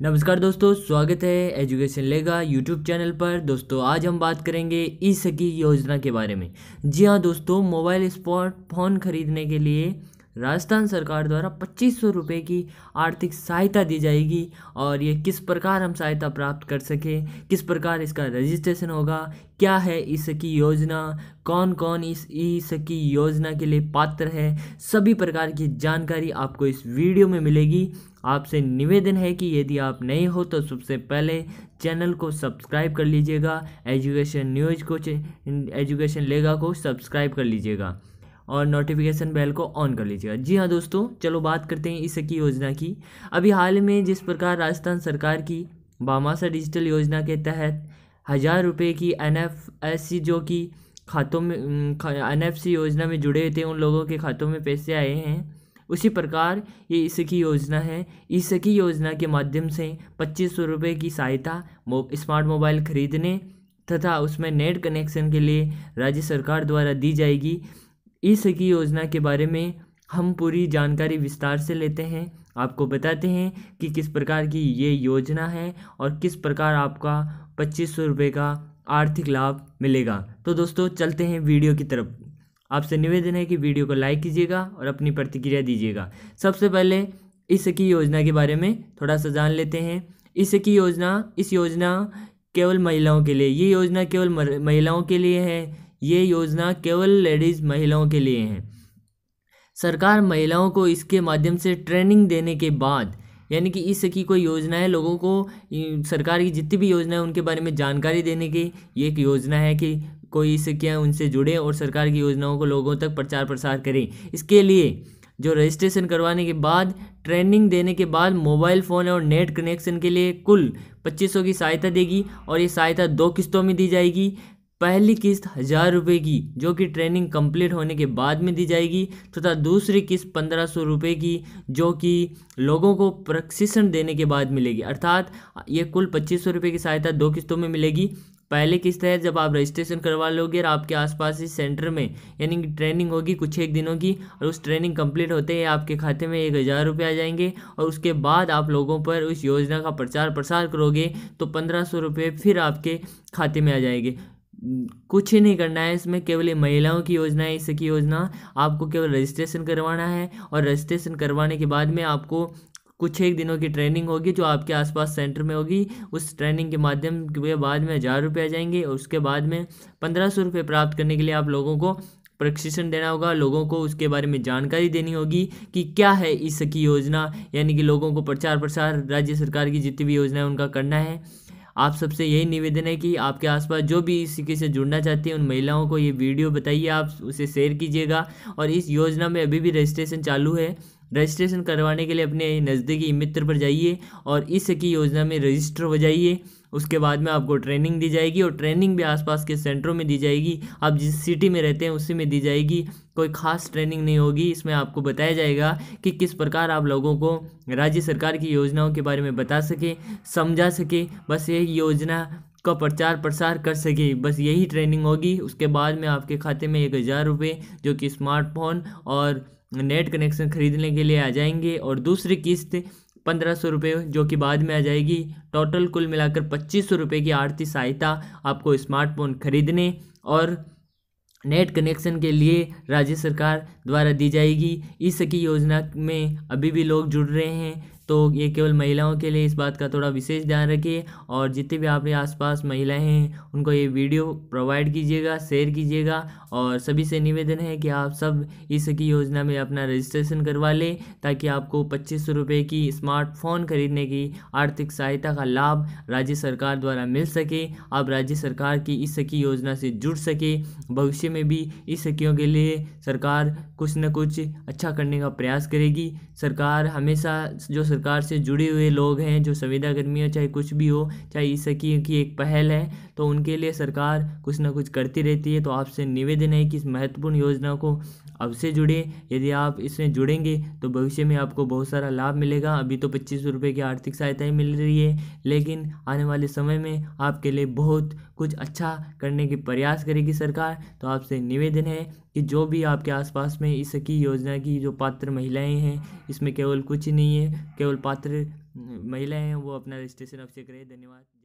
नमस्कार दोस्तों, स्वागत है एजुकेशन लेगा यूट्यूब चैनल पर। दोस्तों, आज हम बात करेंगे ई सखी योजना के बारे में। जी हाँ दोस्तों मोबाइल स्मार्टफ़ोन खरीदने के लिए राजस्थान सरकार द्वारा पच्चीस सौ रुपये की आर्थिक सहायता दी जाएगी और ये किस प्रकार हम सहायता प्राप्त कर सकें, किस प्रकार इसका रजिस्ट्रेशन होगा, क्या है इसकी योजना कौन कौन इस इस की योजना के लिए पात्र है, सभी प्रकार की जानकारी आपको इस वीडियो में मिलेगी। आपसे निवेदन है कि यदि आप नए हो तो सबसे पहले चैनल को सब्सक्राइब कर लीजिएगा, एजुकेशन न्यूज़ को एजुकेशन लेगा को सब्सक्राइब कर लीजिएगा। और नोटिफिकेशन बेल को ऑन कर लीजिएगा। जी हाँ दोस्तों, चलो बात करते हैं इस की योजना की। अभी हाल में जिस प्रकार राजस्थान सरकार की बामासा डिजिटल योजना के तहत हज़ार रुपये की एन जो कि खातों में एन एफ़ सी योजना में जुड़े थे, उन लोगों के खातों में पैसे आए हैं। उसी प्रकार ये इसकी योजना है। इसकी योजना के माध्यम से पच्चीस सौ रुपये की सहायता स्मार्ट मोबाइल खरीदने तथा उसमें नेट कनेक्शन के लिए राज्य सरकार द्वारा दी जाएगी। इस की योजना के बारे में हम पूरी जानकारी विस्तार से लेते हैं। आपको बताते हैं कि किस प्रकार की ये योजना है और किस प्रकार आपका पच्चीस सौ रुपये का आर्थिक लाभ मिलेगा। तो दोस्तों, चलते हैं वीडियो की तरफ़। आपसे निवेदन है कि वीडियो को लाइक कीजिएगा और अपनी प्रतिक्रिया दीजिएगा। सबसे पहले इस की योजना के बारे में थोड़ा सा जान लेते हैं। इस की योजना, इस योजना केवल महिलाओं के लिए, ये योजना केवल महिलाओं के लिए है। ये योजना केवल लेडीज़ महिलाओं के लिए हैं। सरकार महिलाओं को इसके माध्यम से ट्रेनिंग देने के बाद, यानी कि इस की कोई योजना है, लोगों को सरकार की जितनी भी योजना है, उनके बारे में जानकारी देने की ये एक योजना है कि कोई इससे क्या उनसे जुड़े और सरकार की योजनाओं को लोगों तक प्रचार प्रसार करें। इसके लिए जो रजिस्ट्रेशन करवाने के बाद, ट्रेनिंग देने के बाद मोबाइल फ़ोन और नेट कनेक्शन के लिए कुल पच्चीस सौ की सहायता देगी और ये सहायता दो किस्तों में दी जाएगी। पहली किस्त हज़ार रुपये की, जो कि ट्रेनिंग कंप्लीट होने के बाद में दी जाएगी, तथा दूसरी किस्त पंद्रह सौ रुपये की, जो कि लोगों को प्रशिक्षण देने के बाद मिलेगी। अर्थात, ये कुल पच्चीस सौ रुपये की सहायता दो किस्तों में मिलेगी। पहले किस्त है, जब आप रजिस्ट्रेशन करवा लोगे और आपके आसपास इस सेंटर में, यानी कि ट्रेनिंग होगी कुछ एक दिनों की, और उस ट्रेनिंग कंप्लीट होते ही आपके खाते में एक हज़ार रुपये आ जाएँगे, और उसके बाद आप लोगों पर उस योजना का प्रचार प्रसार करोगे तो पंद्रह सौ रुपये फिर आपके खाते में आ जाएँगे। कुछ ही नहीं करना है, इसमें केवल महिलाओं की योजना है इसकी योजना आपको केवल रजिस्ट्रेशन करवाना है और रजिस्ट्रेशन करवाने के बाद में आपको कुछ एक दिनों की ट्रेनिंग होगी जो आपके आसपास सेंटर में होगी। उस ट्रेनिंग के माध्यम के बाद में हज़ार रुपये आ जाएँगे और उसके बाद में पंद्रह सौ रुपये प्राप्त करने के लिए आप लोगों को प्रशिक्षण देना होगा। लोगों को उसके बारे में जानकारी देनी होगी कि क्या है इस की योजना, यानी कि लोगों को प्रचार प्रसार राज्य सरकार की जितनी भी योजना है उनका करना है। आप सबसे यही निवेदन है कि आपके आसपास जो भी इस सिक्के से जुड़ना चाहती हैं, उन महिलाओं को ये वीडियो बताइए, आप उसे शेयर कीजिएगा। और इस योजना में अभी भी रजिस्ट्रेशन चालू है। रजिस्ट्रेशन करवाने के लिए अपने नज़दीकी मित्र पर जाइए और इस की योजना में रजिस्टर हो जाइए। उसके बाद में आपको ट्रेनिंग दी जाएगी और ट्रेनिंग भी आसपास के सेंटरों में दी जाएगी। आप जिस सिटी में रहते हैं, उसी में दी जाएगी। कोई खास ट्रेनिंग नहीं होगी। इसमें आपको बताया जाएगा कि किस प्रकार आप लोगों को राज्य सरकार की योजनाओं के बारे में बता सके, समझा सके, बस ये योजना का प्रचार प्रसार कर सके। बस यही ट्रेनिंग होगी। उसके बाद में आपके खाते में एक हज़ार रुपये, जो कि स्मार्टफ़ोन और नेट कनेक्शन खरीदने के लिए आ जाएँगे और दूसरी किस्त पंद्रह सौ रुपये, जो कि बाद में आ जाएगी। टोटल कुल मिलाकर पच्चीस सौ रुपये की आर्थिक सहायता आपको स्मार्टफ़ोन खरीदने और नेट कनेक्शन के लिए राज्य सरकार द्वारा दी जाएगी। इसकी योजना में अभी भी लोग जुड़ रहे हैं। तो ये केवल महिलाओं के लिए इस बात का थोड़ा विशेष ध्यान रखिए और जितने भी आपके आसपास महिलाएँ हैं, उनको ये वीडियो प्रोवाइड कीजिएगा शेयर कीजिएगा और सभी से निवेदन है कि आप सब इस की योजना में अपना रजिस्ट्रेशन करवा लें ताकि आपको पच्चीस सौ की स्मार्टफ़ोन खरीदने की आर्थिक सहायता का लाभ राज्य सरकार द्वारा मिल सके, आप राज्य सरकार की इस सखी योजना से जुड़ सके। भविष्य में भी इस सखियों के लिए सरकार कुछ न कुछ अच्छा करने का प्रयास करेगी। सरकार हमेशा जो सरकार से जुड़े हुए लोग हैं जो संविदा कर्मी हो, चाहे कुछ भी हो, चाहे इस सखी की एक पहल है तो उनके लिए सरकार कुछ ना कुछ करती रहती है। तो आपसे निवेदन है कि इस महत्वपूर्ण योजना को अब से जुड़े। यदि आप इसमें जुड़ेंगे तो भविष्य में आपको बहुत सारा लाभ मिलेगा। अभी तो पच्चीस रुपये की आर्थिक सहायताएँ मिल रही है, लेकिन आने वाले समय में आपके लिए बहुत कुछ अच्छा करने के प्रयास करेगी सरकार। तो आपसे निवेदन है कि जो भी आपके आसपास में इस योजना की जो पात्र महिलाएँ हैं, इसमें केवल कुछ नहीं है, केवल पात्र महिलाएँ हैं, वो अपना रजिस्ट्रेशन अवश्य करें। धन्यवाद।